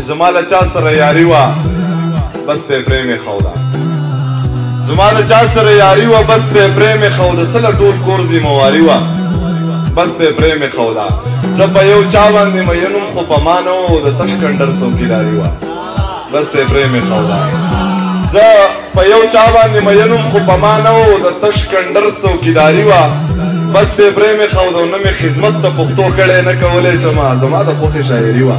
چې زما له چا سره یاري وه بس ته پرې مې خوده زما له چا سره یاري وه بس ته پرې مې خوده سله ټول کور ذمواري وه بس ته پرې مې خوده زه په یو چا باندې مینوم خو په ما نه و د تش کنډر څوکیداري وه بس ته پرې مې خوده زه په یو چا باندې مین وم خو په ما نه و او د تش کنډر څوکیداري وه بس پې پرې مې ښود او نه مې خدمت د پښتو کړی نه کولی شم زما د خوښې شاعري وه.